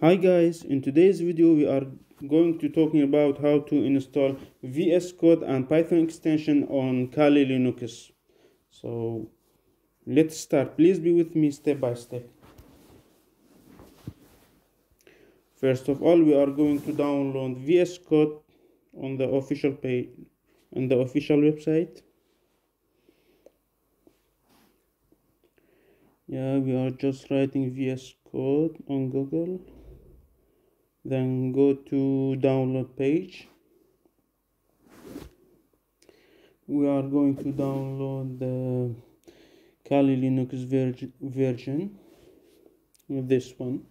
Hi guys, in today's video we are going to talking about how to install VS Code and Python extension on Kali Linux. So let's start. Please be with me step by step. First of all, we are going to download VS Code on the official page on the official website. Yeah, we are just writing VS Code on Google then go to download page. We are going to download the Kali Linux version, this one.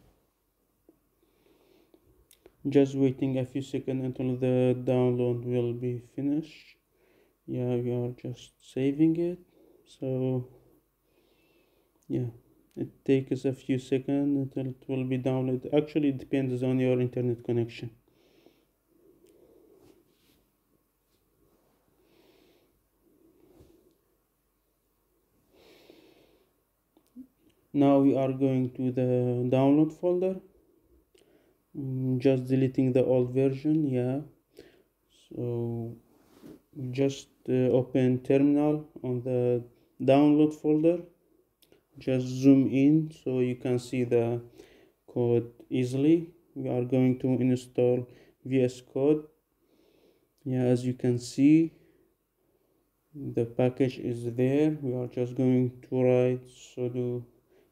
Just waiting a few seconds until the download will be finished. Yeah we are just saving it. So yeah it takes a few seconds until it will be downloaded. Actually it depends on your internet connection. Now we are going to the download folder. Mm, just deleting the old version yeah. So just uh, open terminal on the download folder just zoom in so you can see the code easily. We are going to install VS Code. Yeah as you can see the package is there. We are just going to write sudo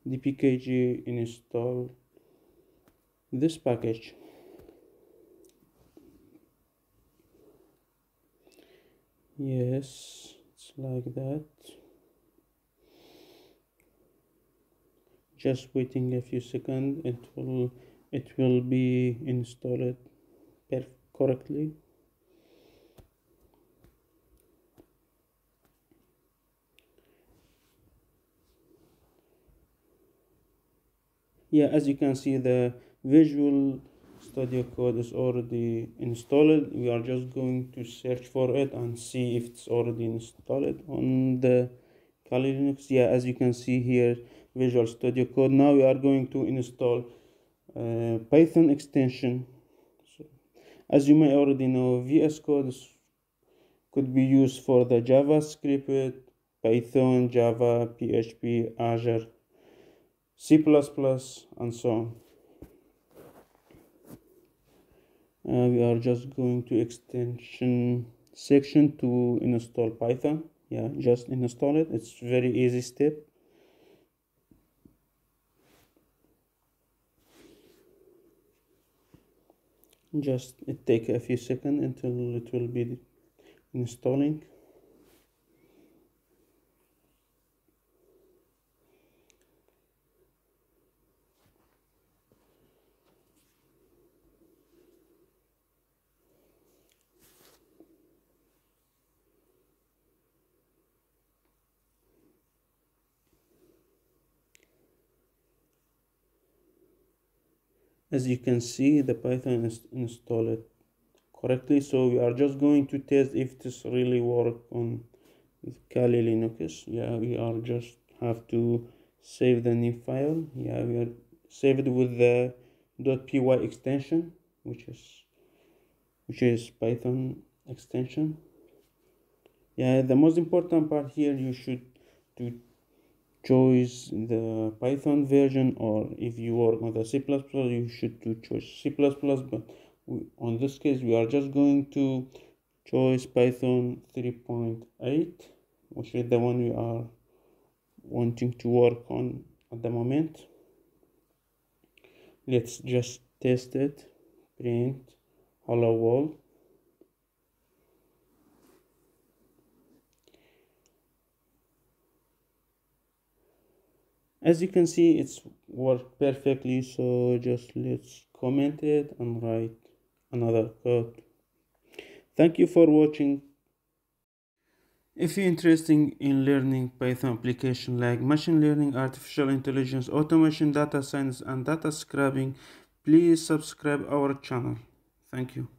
dpkg install this package. Yes it's like that just waiting a few seconds it will it will be installed correctly. Yeah as you can see the visual studio code is already installed. We are just going to search for it and see if it's already installed on the Kali Linux yeah as you can see here Visual Studio Code. Now we are going to install uh, Python extension. So, as you may already know, VS Code could be used for the JavaScript, Python, Java, PHP, Azure, C++, and so on. Uh, we are just going to extension section to install Python. Yeah, just install it. It's very easy step. just it take a few seconds until it will be installing as you can see the python is installed correctly so we are just going to test if this really work on Kali Linux. Yeah we are just have to save the new file. Yeah we are saved with the .py extension which is which is python extension. Yeah the most important part here you should do choose the python version or if you work on the c++ you should to choose c++ but we, on this case we are just going to choose python 3.8 which is the one we are wanting to work on at the moment. Let's just test it print hello world as you can see it's worked perfectly so just let's comment it and write another code thank you for watching if you're interested in learning Python application like machine learning, artificial intelligence, automation, data science, and data scrubbing, please subscribe our channel. Thank you.